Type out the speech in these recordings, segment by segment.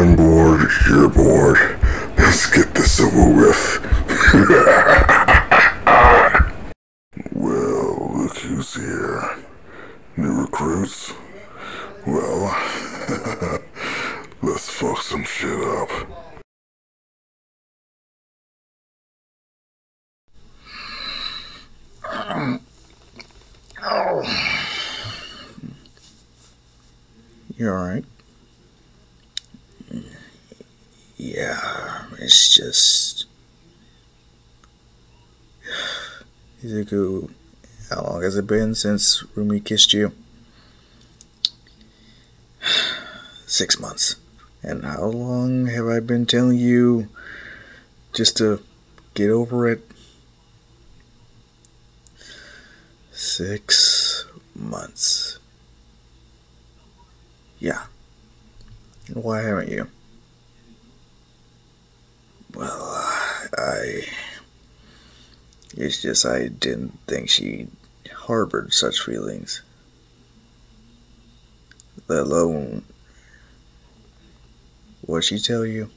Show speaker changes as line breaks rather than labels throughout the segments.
I'm bored, you're bored. Let's get this over with. well, look who's here. New recruits? Well, let's fuck some shit up.
You alright? Yeah, it's just. Izuku, how long has it been since Rumi kissed you? Six months. And how long have I been telling you just to get over it? Six months. Yeah. Why haven't you? Well, I. It's just I didn't think she harbored such feelings. Let alone. What'd she tell you?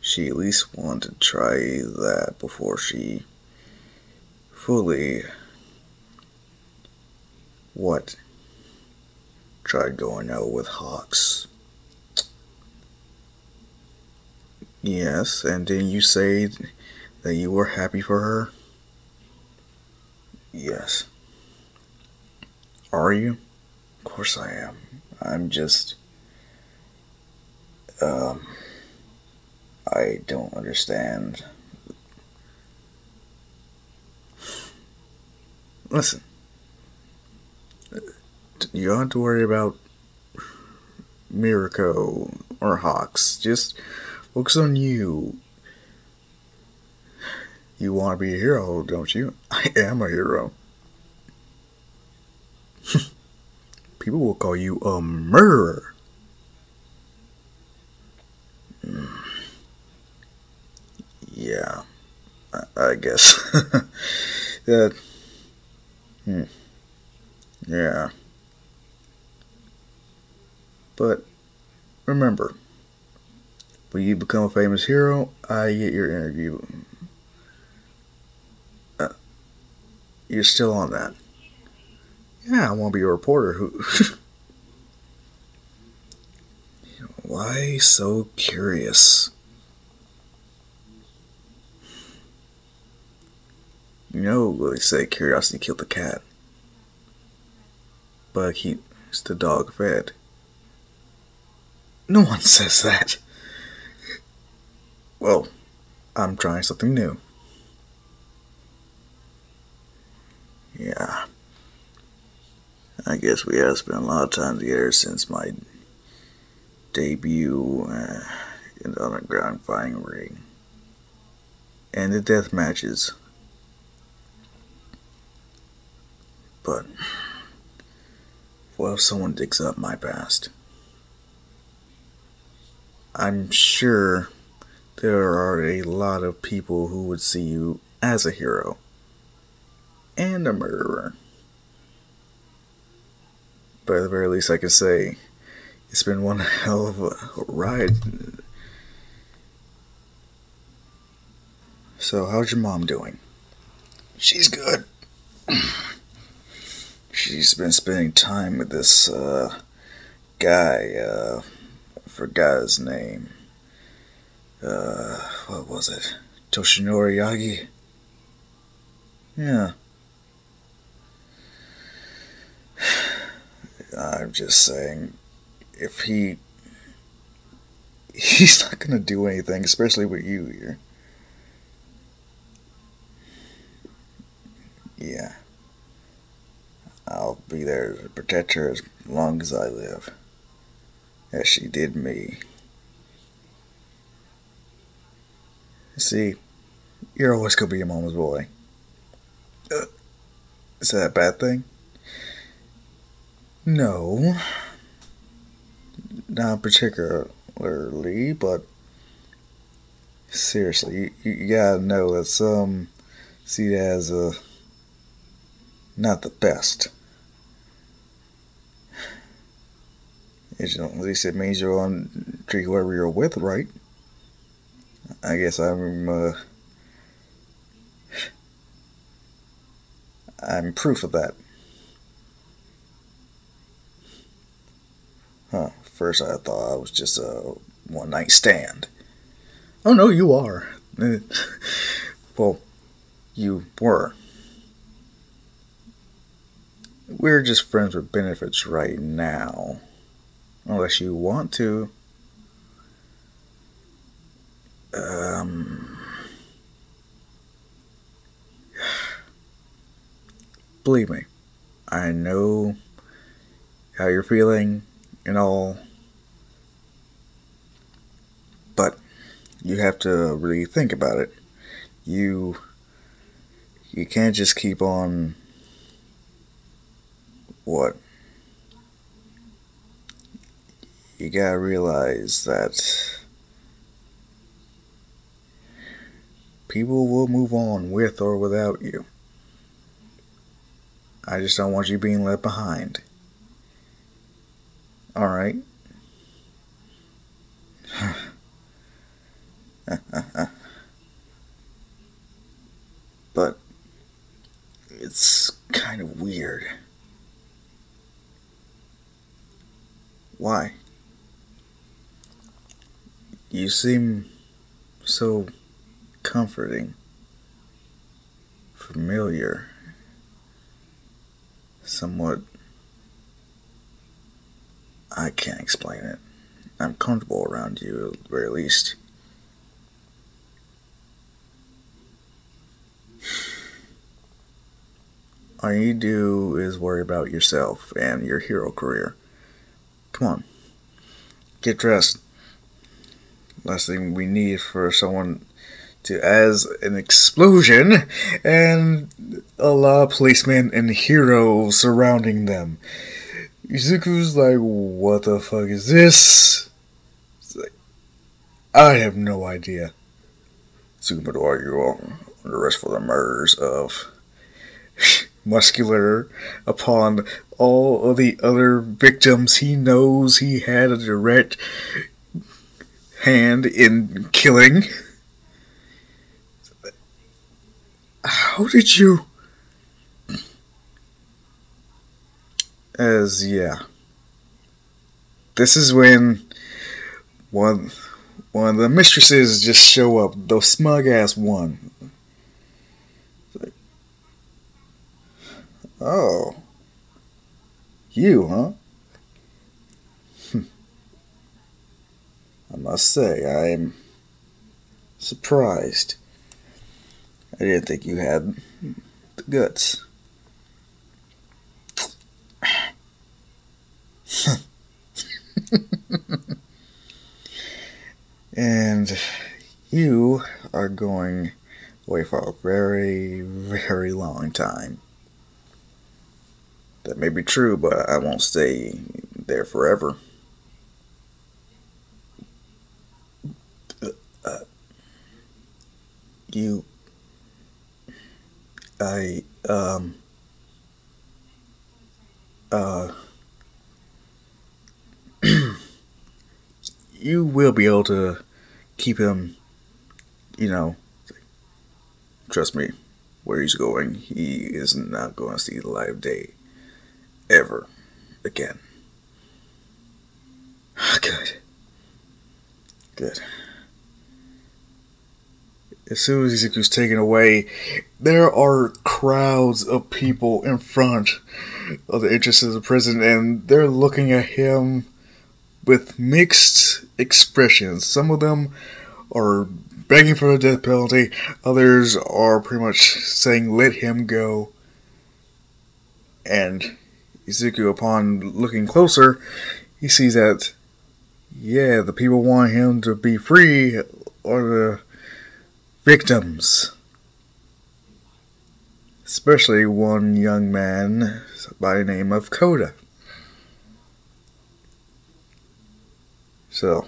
She at least wanted to try that before she fully. What? Tried going out with Hawks. Yes, and then you say that you were happy for her? Yes. Are you? Of course I am. I'm just. Um. I don't understand. Listen. You don't have to worry about Mirko or Hawks. Just focus on you. You want to be a hero, don't you? I am a hero. People will call you a murderer. Hmm. Yeah, I, I guess. that. Hmm. Yeah. But remember, when you become a famous hero, I get your interview. Uh, you're still on that. Yeah, I want to be a reporter who. Why so curious? You know, they say curiosity killed the cat, but keeps the dog fed. No one says that. Well, I'm trying something new. Yeah. I guess we have spent a lot of time together since my debut uh, in the underground fighting ring. And the death matches. But what if someone digs up my past? I'm sure there are a lot of people who would see you as a hero and a murderer. But at the very least, I can say it's been one hell of a ride. So, how's your mom doing? She's good. She's been spending time with this uh, guy. Uh, forgot his name. Uh, what was it? Toshinori Yagi? Yeah. I'm just saying, if he. He's not gonna do anything, especially with you here. Yeah. I'll be there to protect her as long as I live as she did me. See, you're always gonna be your mama's boy. Uh, is that a bad thing? No, not particularly, but seriously, you, you gotta know that some see it as a not the best. At least it means you're on treat whoever you're with right. I guess I'm uh, I'm proof of that. Huh. First I thought I was just a one night stand. Oh no, you are. well, you were. We're just friends with benefits right now. Unless you want to. Um. Believe me, I know how you're feeling and all. But you have to really think about it. You you can't just keep on what you gotta realize that people will move on with or without you. I just don't want you being left behind. Alright? but it's kind of weird. Why? You seem so comforting, familiar, somewhat. I can't explain it. I'm comfortable around you, at the very least. All you do is worry about yourself and your hero career. Come on. Get dressed. Last thing we need for someone to as an explosion and a lot of policemen and heroes surrounding them. Izuku's like, what the fuck is this? Like, I have no idea. Argue on the rest for the murders of muscular upon all of the other victims he knows he had a direct hand in killing. How did you. As, yeah. This is when one, one of the mistresses just show up, the smug ass one. Oh. You, huh? I must say, I'm surprised. I didn't think you had the guts. and you are going away for a very, very long time. That may be true, but I won't stay there forever. You. I, um. Uh. you will be able to keep him, you know. Trust me, where he's going, he is not going to see the light of day ever again. Good. Good. As soon as Izuku's taken away, there are crowds of people in front of the entrance of the prison, and they're looking at him with mixed expressions. Some of them are begging for the death penalty, others are pretty much saying, let him go. And Izuku, upon looking closer, he sees that, yeah, the people want him to be free are the victims. Especially one young man by the name of Kota. So,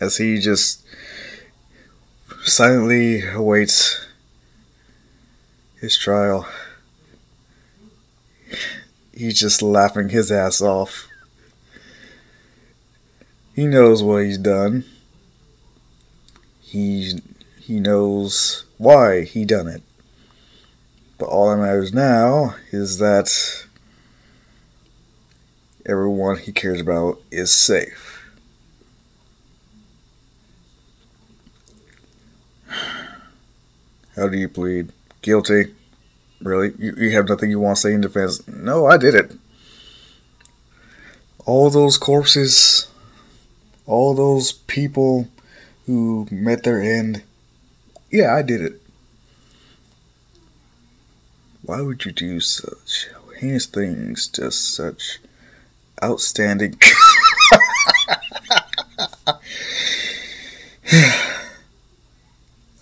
as he just silently awaits his trial, he's just laughing his ass off. He knows what he's done. He he knows why he done it. But all that matters now is that everyone he cares about is safe. How do you plead? Guilty. Really? You, you have nothing you want to say in defense? No, I did it. All those corpses, all those people who met their end. Yeah, I did it. Why would you do such heinous things to such outstanding.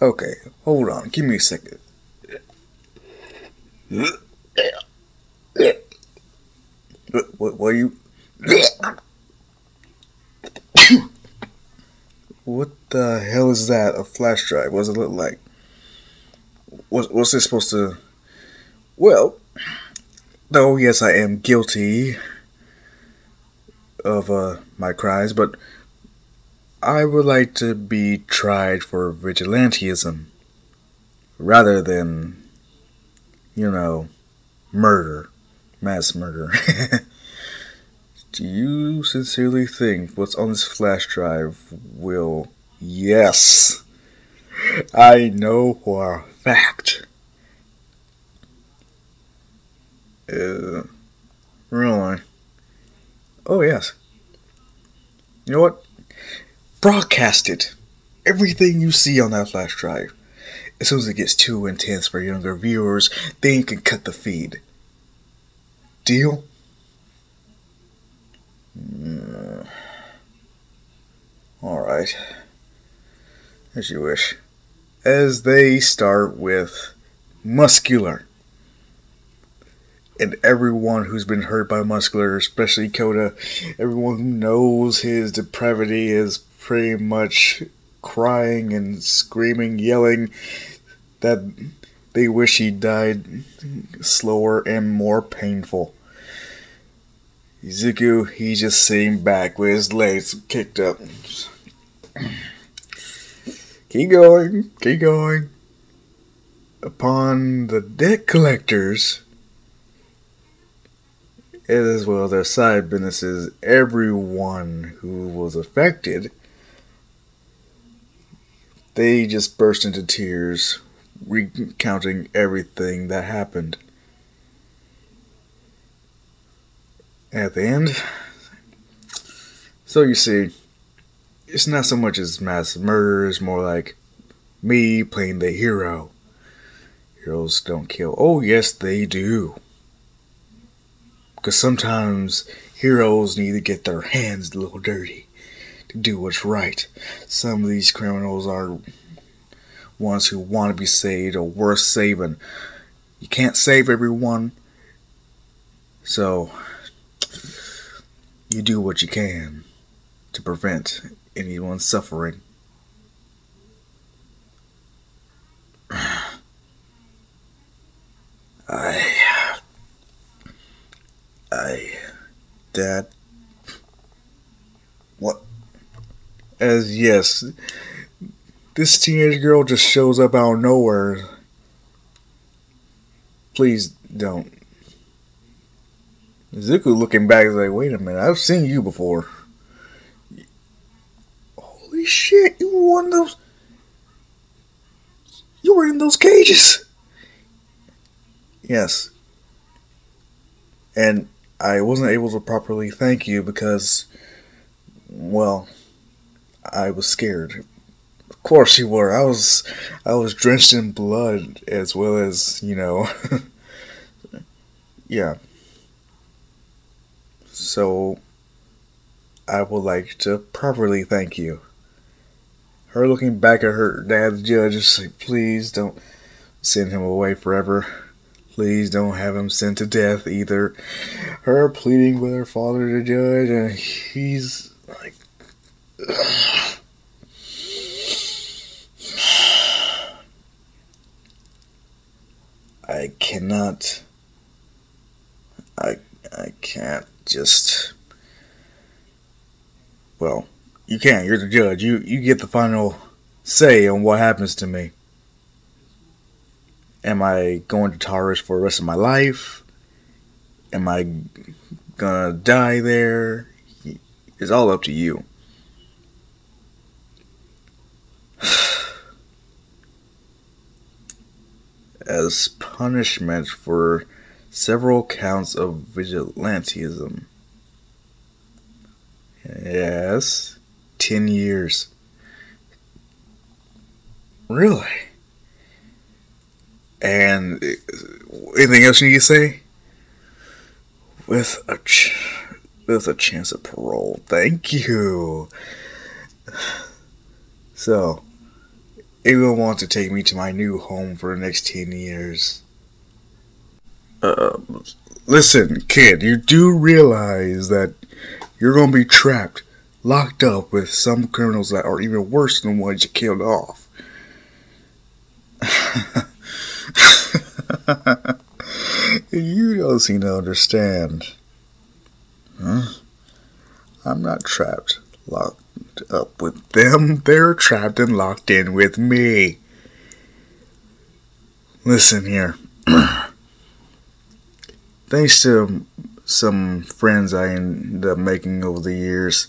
okay, hold on. Give me a second. What, what, are you? what the hell that? A flash drive? What does it look like? What, what's this supposed to? Well, though yes, I am guilty of uh, my crimes, but I would like to be tried for vigilantism rather than, you know, murder, mass murder. Do you sincerely think what's on this flash drive will. Yes! I know for a fact. Uh, really? Oh, yes. You know what? Broadcast it. Everything you see on that flash drive. As soon as it gets too intense for younger viewers, then you can cut the feed. Deal? Mm. Alright. As you wish. As they start with muscular and everyone who's been hurt by muscular, especially Kota, everyone who knows his depravity is pretty much crying and screaming, yelling that they wish he died slower and more painful. Izuku, he's just sitting back with his legs kicked up. Keep going, keep going. Upon the debt collectors, as well as their side businesses, everyone who was affected, they just burst into tears, recounting everything that happened. At the end, so you see, it's not so much as mass murder, it's more like me playing the hero. Heroes don't kill. Oh, yes, they do. Because sometimes heroes need to get their hands a little dirty to do what's right. Some of these criminals are ones who want to be saved or worth saving. You can't save everyone, so you do what you can to prevent anyone suffering. I I. Dad. What? As yes, this teenage girl just shows up out of nowhere. Please don't. Zuko looking back is like, wait a minute, I've seen you before. Shit, you were of those. You were in those cages. Yes. And I wasn't able to properly thank you because, well, I was scared. Of course you were. I was, I was drenched in blood as well as you know. yeah. So, I would like to properly thank you. Her looking back at her dad, the judge, is like, please don't send him away forever. Please don't have him sent to death either. Her pleading with her father, the judge, and he's like. I cannot. I I can't just. Well, You can't. You're the judge. You you get the final say on what happens to me. Am I going to Tartarus for the rest of my life? Am I gonna die there? It's all up to you. As punishment for several counts of vigilantism. Yes, 10 years. Really? And anything else you need to say? With a ch- with a chance of parole. Thank you. So, anyone want to take me to my new home for the next 10 years? Uh, listen, kid, you do realize that you're going to be trapped, locked up with some criminals that are even worse than the ones you killed off. you don't seem to understand. Huh? I'm not trapped, locked up with them. They're trapped and locked in with me. Listen here. Thanks to some friends I ended up making over the years,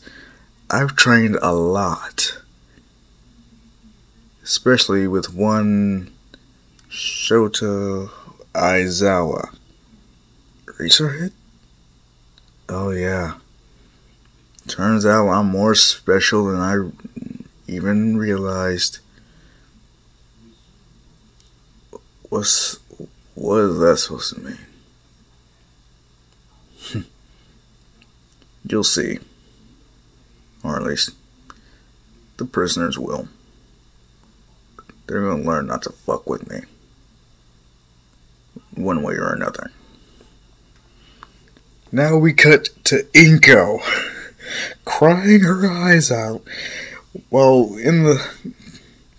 I've trained a lot. Especially with one Shota Aizawa. Eraserhead? Oh, yeah. Turns out I'm more special than I even realized. What's what is that supposed to mean? You'll see. Or at least the prisoners will. They're gonna learn not to fuck with me. One way or another. Now we cut to Inko, crying her eyes out while in the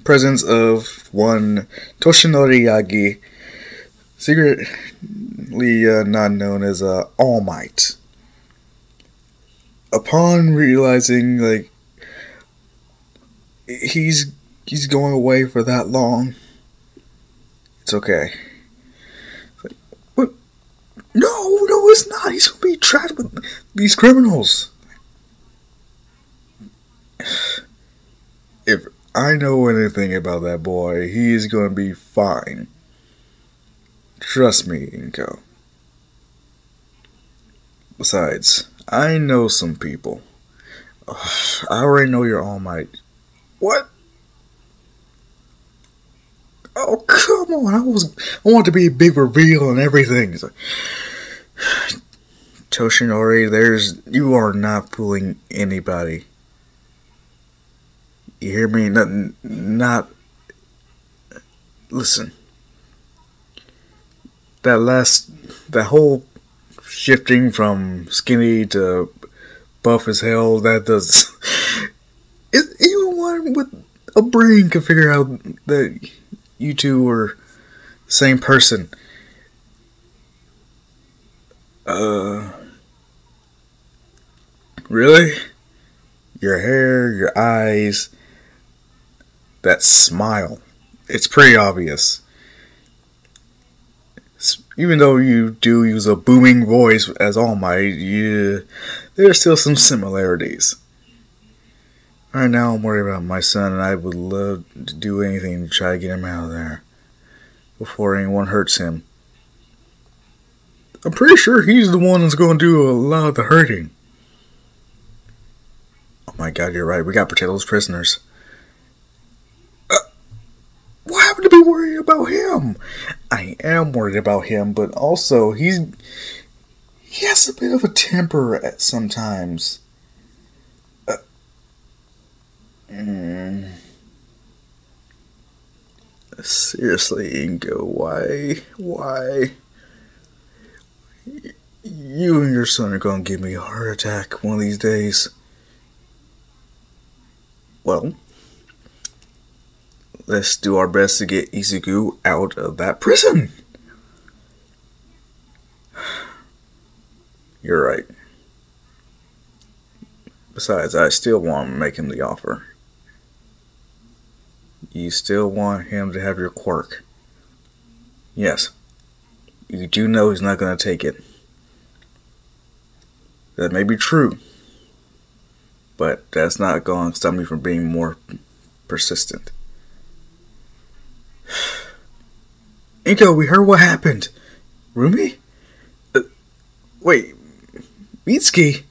presence of one Toshinori Yagi, secretly uh, not known as uh, All Might. Upon realizing, like, he's he's going away for that long, it's okay. No, no, it's not. He's gonna be trapped with these criminals. If I know anything about that boy, he is gonna be fine. Trust me, Inko. Besides, I know some people. Ugh, I already know you're All Might. What? Oh come on! I was I want to be a big reveal and everything. It's like, Toshinori, there's you are not fooling anybody. You hear me? Not not. Listen. That last that whole shifting from skinny to buff as hell. That does. It, even one with a brain can figure out that you two are the same person. Uh, really? Your hair, your eyes, that smile. It's pretty obvious. Even though you do use a booming voice as All Might, you, there's still some similarities. Right now, I'm worried about my son, and I would love to do anything to try to get him out of there before anyone hurts him. I'm pretty sure he's the one that's going to do a lot of the hurting. Oh my god, you're right. We got those prisoners. Uh, happened to be worried about him? I am worried about him, but also he's he has a bit of a temper at sometimes. Uh, mm. Seriously, Inko, why? Why? You and your son are gonna give me a heart attack one of these days. Well, let's do our best to get Izuku out of that prison. You're right. Besides, I still want to make him the offer. You still want him to have your quirk. Yes. You do know he's not going to take it. That may be true. But that's not going to stop me from being more persistent. Inko, we heard what happened. Rumi? Uh, wait, Mitsuki?